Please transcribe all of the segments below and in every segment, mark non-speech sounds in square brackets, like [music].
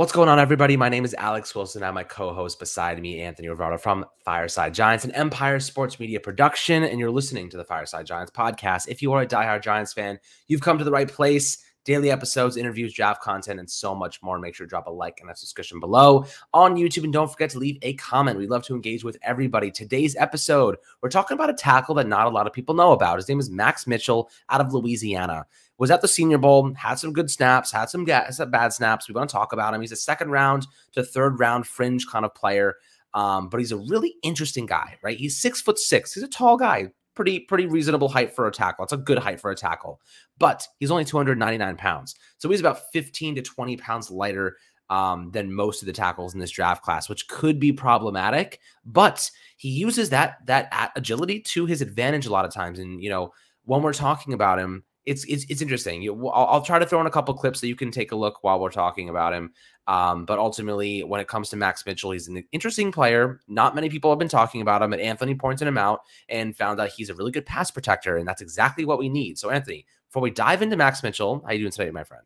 What's going on, everybody? My name is Alex Wilson. I'm my co-host beside me, Anthony Rivardo from Fireside Giants, an Empire Sports Media production, and you're listening to the Fireside Giants podcast. If you are a diehard Giants fan, you've come to the right place. Daily episodes, interviews, draft content, and so much more. Make sure to drop a like and a subscription below on YouTube, and don't forget to leave a comment. We'd love to engage with everybody. Today's episode, we're talking about a tackle that not a lot of people know about. His name is Max Mitchell out of Louisiana was at the Senior Bowl, had some good snaps, had some, some bad snaps. We want to talk about him. He's a second round to third round fringe kind of player, um, but he's a really interesting guy, right? He's six foot six. He's a tall guy, pretty pretty reasonable height for a tackle. It's a good height for a tackle, but he's only 299 pounds, so he's about 15 to 20 pounds lighter um, than most of the tackles in this draft class, which could be problematic. But he uses that that agility to his advantage a lot of times, and you know when we're talking about him it's it's, it's interesting. You, I'll, I'll, try to throw in a couple clips so you can take a look while we're talking about him. Um, but ultimately, when it comes to Max Mitchell, he's an interesting player. Not many people have been talking about him, but Anthony pointed him out and found out he's a really good pass protector, and that's exactly what we need. So, Anthony, before we dive into Max Mitchell, how you doing today, my friend?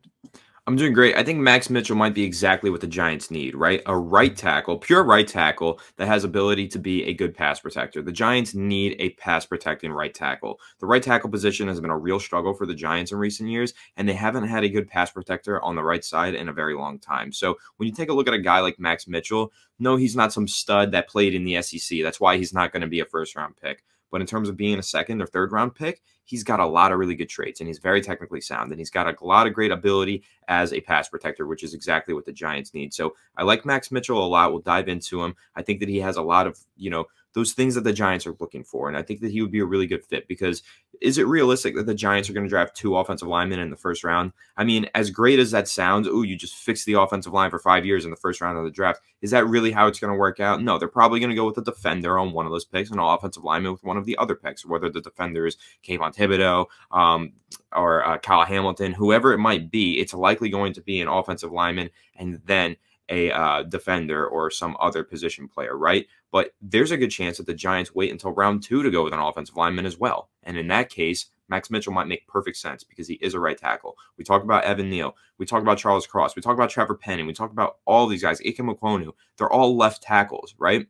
I'm doing great. I think Max Mitchell might be exactly what the Giants need, right? A right tackle, pure right tackle that has ability to be a good pass protector. The Giants need a pass protecting right tackle. The right tackle position has been a real struggle for the Giants in recent years, and they haven't had a good pass protector on the right side in a very long time. So when you take a look at a guy like Max Mitchell, no, he's not some stud that played in the SEC. That's why he's not going to be a first round pick. But in terms of being a second or third round pick, he's got a lot of really good traits and he's very technically sound and he's got a lot of great ability as a pass protector, which is exactly what the Giants need. So I like Max Mitchell a lot. We'll dive into him. I think that he has a lot of, you know, those things that the Giants are looking for. And I think that he would be a really good fit because is it realistic that the Giants are going to draft two offensive linemen in the first round? I mean, as great as that sounds, oh, you just fix the offensive line for five years in the first round of the draft. Is that really how it's going to work out? No, they're probably going to go with a defender on one of those picks and an offensive lineman with one of the other picks, whether the defender is Kayvon Thibodeaux um, or uh, Kyle Hamilton, whoever it might be. It's likely going to be an offensive lineman and then a uh, defender or some other position player, right? But there's a good chance that the Giants wait until round two to go with an offensive lineman as well. And in that case, Max Mitchell might make perfect sense because he is a right tackle. We talk about Evan Neal. We talk about Charles Cross. We talk about Trevor Penning. We talk about all these guys, Ikem Ekwonu. They're all left tackles, right?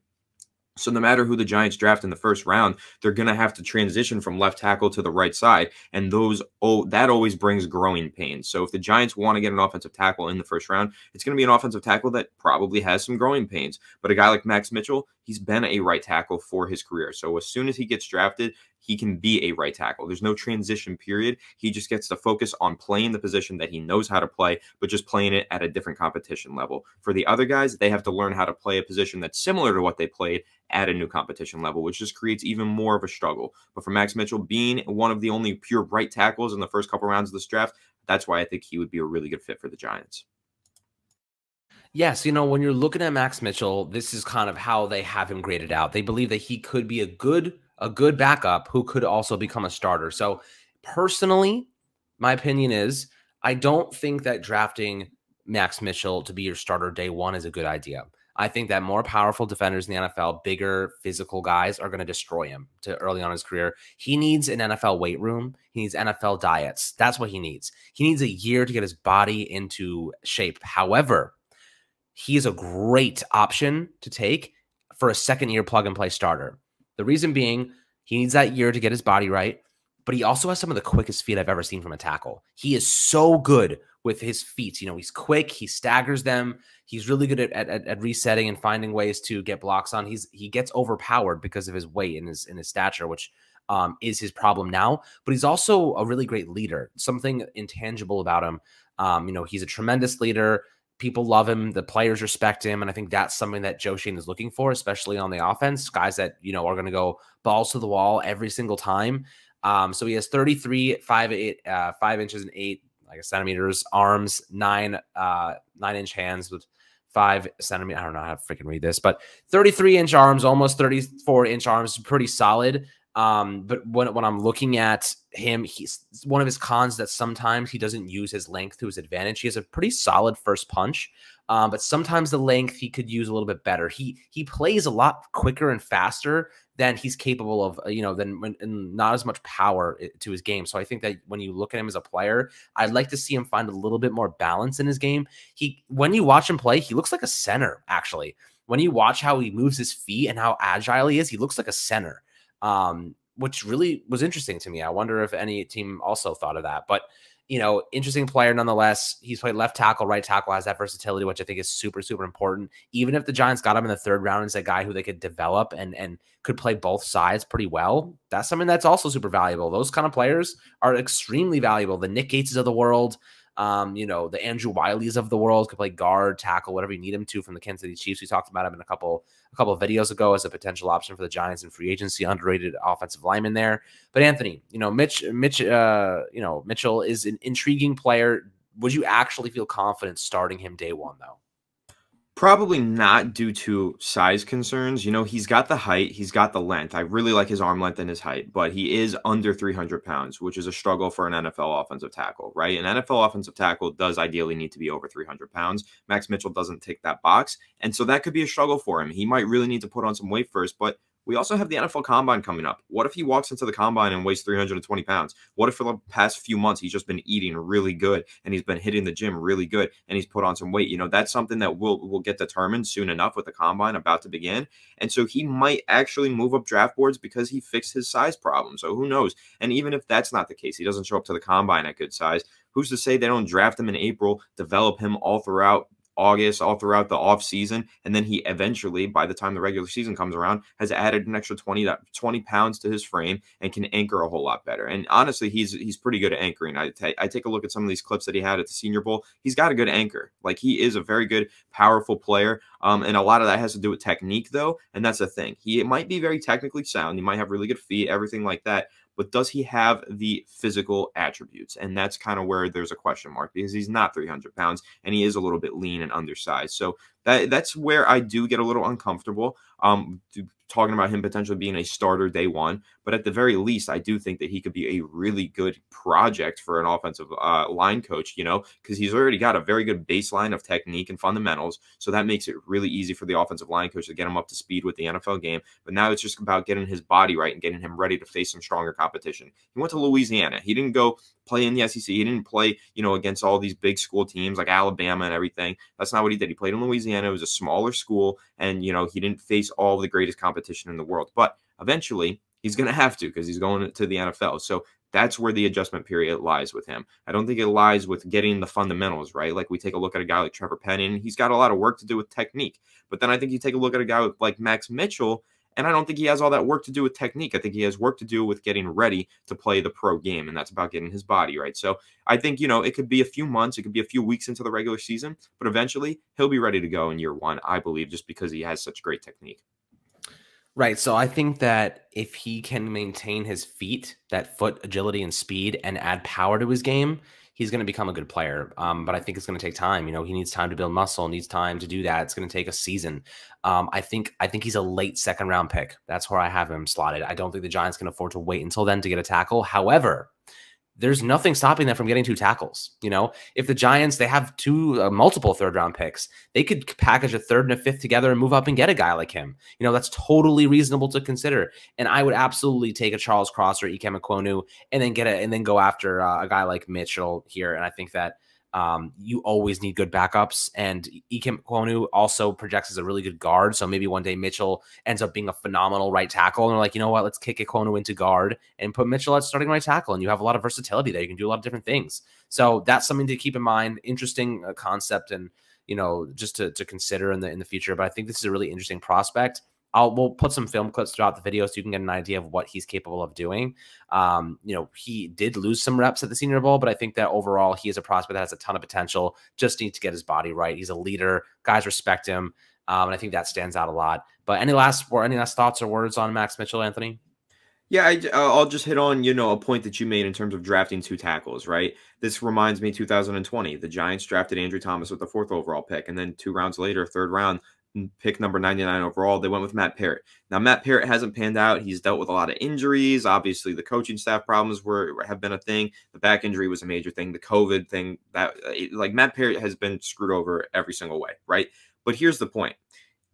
So no matter who the Giants draft in the first round, they're going to have to transition from left tackle to the right side, and those oh that always brings growing pains. So if the Giants want to get an offensive tackle in the first round, it's going to be an offensive tackle that probably has some growing pains. But a guy like Max Mitchell, he's been a right tackle for his career. So as soon as he gets drafted, he can be a right tackle. There's no transition period. He just gets to focus on playing the position that he knows how to play, but just playing it at a different competition level. For the other guys, they have to learn how to play a position that's similar to what they played at a new competition level, which just creates even more of a struggle. But for Max Mitchell, being one of the only pure right tackles in the first couple rounds of this draft, that's why I think he would be a really good fit for the Giants. Yes, you know, when you're looking at Max Mitchell, this is kind of how they have him graded out. They believe that he could be a good a good backup who could also become a starter. So, personally, my opinion is I don't think that drafting Max Mitchell to be your starter day one is a good idea. I think that more powerful defenders in the NFL, bigger physical guys, are going to destroy him to early on his career. He needs an NFL weight room. He needs NFL diets. That's what he needs. He needs a year to get his body into shape. However, he is a great option to take for a second year plug and play starter. The reason being, he needs that year to get his body right, but he also has some of the quickest feet I've ever seen from a tackle. He is so good with his feet. You know, he's quick, he staggers them. He's really good at, at, at resetting and finding ways to get blocks on. He's he gets overpowered because of his weight and his and his stature, which um, is his problem now. But he's also a really great leader. Something intangible about him. Um, you know, he's a tremendous leader people love him. The players respect him. And I think that's something that Joe Schoen is looking for, especially on the offense. Guys that, you know, are going to go balls to the wall every single time. Um, so he has 33, five, eight, uh, five inches and eight like centimeters, arms, nine, uh, nine inch hands with five centimeter. I don't know how to freaking read this, but 33 inch arms, almost 34 inch arms, pretty solid. Um, but when, when I'm looking at him, he's one of his cons that sometimes he doesn't use his length to his advantage. He has a pretty solid first punch, Um, but sometimes the length he could use a little bit better. He he plays a lot quicker and faster than he's capable of, uh, you know, than when not as much power to his game. So I think that when you look at him as a player, I'd like to see him find a little bit more balance in his game. He when you watch him play, he looks like a center actually. When you watch how he moves his feet and how agile he is, he looks like a center. Um, which really was interesting to me. I wonder if any team also thought of that. But you know, interesting player nonetheless. He's played left tackle, right tackle, has that versatility, which I think is super, super important. Even if the Giants got him in the third round as a guy who they could develop and and could play both sides pretty well, that's something that's also super valuable. Those kind of players are extremely valuable. The Nick Gateses of the world, um, you know, the Andrew Wylies of the world could play guard, tackle, whatever you need him to from the Kansas City Chiefs. We talked about him in a couple a couple of videos ago as a potential option for the Giants in free agency, underrated offensive lineman there. But Anthony, you know, Mitch, Mitch, uh, you know, Mitchell is an intriguing player. Would you actually feel confident starting him day one though? Probably not due to size concerns. You know, he's got the height, he's got the length. I really like his arm length and his height, but he is under 300 pounds, which is a struggle for an NFL offensive tackle, right? An NFL offensive tackle does ideally need to be over 300 pounds. Max Mitchell doesn't tick that box. And so that could be a struggle for him. He might really need to put on some weight first, but we also have the NFL Combine coming up. What if he walks into the Combine and weighs 320 pounds? What if for the past few months he's just been eating really good and he's been hitting the gym really good and he's put on some weight? You know, that's something that will will get determined soon enough with the Combine about to begin. And so he might actually move up draft boards because he fixed his size problem. So who knows? And even if that's not the case, he doesn't show up to the Combine at good size. Who's to say they don't draft him in April, develop him all throughout August, all throughout the off season, and then he eventually, by the time the regular season comes around, has added an extra 20, 20 pounds to his frame and can anchor a whole lot better. And honestly, he's he's pretty good at anchoring. I, I take a look at some of these clips that he had at the Senior Bowl. He's got a good anchor. Like he is a very good, powerful player. Um, and a lot of that has to do with technique, though, and that's the thing. He might be very technically sound. He might have really good feet, everything like that but does he have the physical attributes? And that's kind of where there's a question mark because he's not 300 pounds and he is a little bit lean and undersized. So that that's where I do get a little uncomfortable. Um, talking about him potentially being a starter day one. But at the very least, I do think that he could be a really good project for an offensive uh, line coach, you know, because he's already got a very good baseline of technique and fundamentals. So that makes it really easy for the offensive line coach to get him up to speed with the NFL game. But now it's just about getting his body right and getting him ready to face some stronger competition. He went to Louisiana. He didn't go play in the SEC. He didn't play, you know, against all these big school teams like Alabama and everything. That's not what he did. He played in Louisiana. It was a smaller school, and you know, he didn't face all the greatest competition in the world. But eventually, he's going to have to because he's going to the NFL. So that's where the adjustment period lies with him. I don't think it lies with getting the fundamentals right. Like we take a look at a guy like Trevor Penning, he's got a lot of work to do with technique. But then I think you take a look at a guy like Max Mitchell, and I don't think he has all that work to do with technique. I think he has work to do with getting ready to play the pro game, and that's about getting his body right. So I think, you know, it could be a few months, it could be a few weeks into the regular season, but eventually he'll be ready to go in year one, I believe, just because he has such great technique. Right. So I think that if he can maintain his feet, that foot agility and speed, and add power to his game, he's going to become a good player. Um, but I think it's going to take time. You know, he needs time to build muscle, needs time to do that. It's going to take a season. Um, I think I think he's a late second round pick. That's where I have him slotted. I don't think the Giants can afford to wait until then to get a tackle. However, there's nothing stopping them from getting two tackles. You know, if the Giants they have two uh, multiple third round picks, they could package a third and a fifth together and move up and get a guy like him. You know, that's totally reasonable to consider. And I would absolutely take a Charles Cross or Ikem and then get it and then go after uh, a guy like Mitchell here. And I think that um, you always need good backups. And Ikem Ekwonu also projects as a really good guard. So maybe one day Mitchell ends up being a phenomenal right tackle. And they're like, you know what? Let's kick Ekwonu into guard and put Mitchell at starting right tackle. And you have a lot of versatility there. You can do a lot of different things. So that's something to keep in mind. Interesting uh, concept and, you know, just to, to consider in the in the future. But I think this is a really interesting prospect. I'll we'll put some film clips throughout the video so you can get an idea of what he's capable of doing. Um, you know, he did lose some reps at the Senior Bowl, but I think that overall he is a prospect that has a ton of potential. Just needs to get his body right. He's a leader. Guys respect him, um, and I think that stands out a lot. But any last or any last thoughts or words on Max Mitchell, Anthony? Yeah, I, will just hit on you know a point that you made in terms of drafting two tackles. Right, this reminds me 2020. The Giants drafted Andrew Thomas with the fourth overall pick, and then two rounds later, third round, pick number 99 overall. They went with Matt Peart. Now, Matt Peart hasn't panned out. He's dealt with a lot of injuries. Obviously, the coaching staff problems were have been a thing. The back injury was a major thing. The COVID thing that like Matt Peart has been screwed over every single way, right? But here's the point.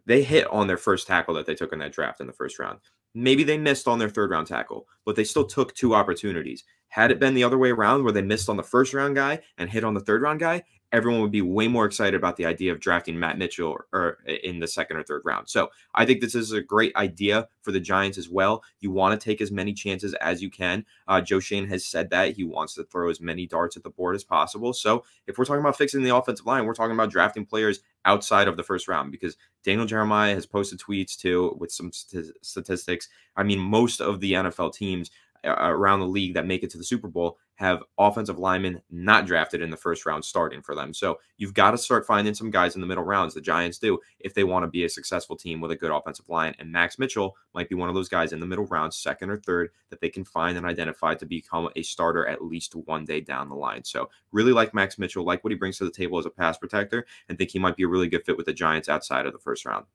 They hit on their first tackle that they took in that draft in the first round. Maybe they missed on their third round tackle, but they still took two opportunities. Had it been the other way around where they missed on the first round guy and hit on the third round guy, everyone would be way more excited about the idea of drafting Matt Mitchell or, or, in the second or third round. So I think this is a great idea for the Giants as well. You want to take as many chances as you can. Uh, Joe Schoen has said that he wants to throw as many darts at the board as possible. So if we're talking about fixing the offensive line, we're talking about drafting players outside of the first round because Daniel Jeremiah has posted tweets too with some st- statistics. I mean, most of the NFL teams around the league that make it to the Super Bowl have offensive linemen not drafted in the first round starting for them. So you've got to start finding some guys in the middle rounds. The Giants do if they want to be a successful team with a good offensive line. And Max Mitchell might be one of those guys in the middle rounds, second or third, that they can find and identify to become a starter at least one day down the line. So really like Max Mitchell, like what he brings to the table as a pass protector, and think he might be a really good fit with the Giants outside of the first round.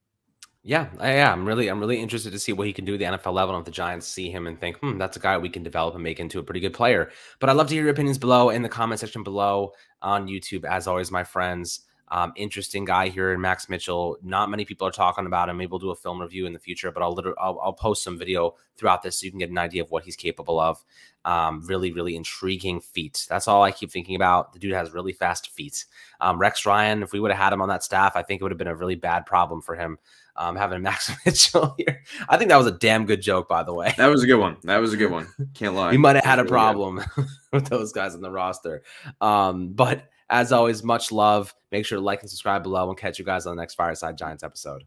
Yeah, yeah, I'm really, I'm really interested to see what he can do at the NFL level. And if the Giants see him and think, hmm, that's a guy we can develop and make into a pretty good player. But I'd love to hear your opinions below in the comment section below on YouTube. As always, my friends, um, interesting guy here in Max Mitchell. Not many people are talking about him. Maybe we'll do a film review in the future, but I'll literally, I'll, I'll post some video throughout this so you can get an idea of what he's capable of. Um, really, really intriguing feet. That's all I keep thinking about. The dude has really fast feet. Um, Rex Ryan, if we would have had him on that staff, I think it would have been a really bad problem for him um, having [laughs] Max Mitchell here. I think that was a damn good joke, by the way. That was a good one. That was a good one. [laughs] Can't lie. he might have had a problem [laughs] with those guys on the roster. Um, but as always, much love. Make sure to like and subscribe below and catch you guys on the next Fireside Giants episode.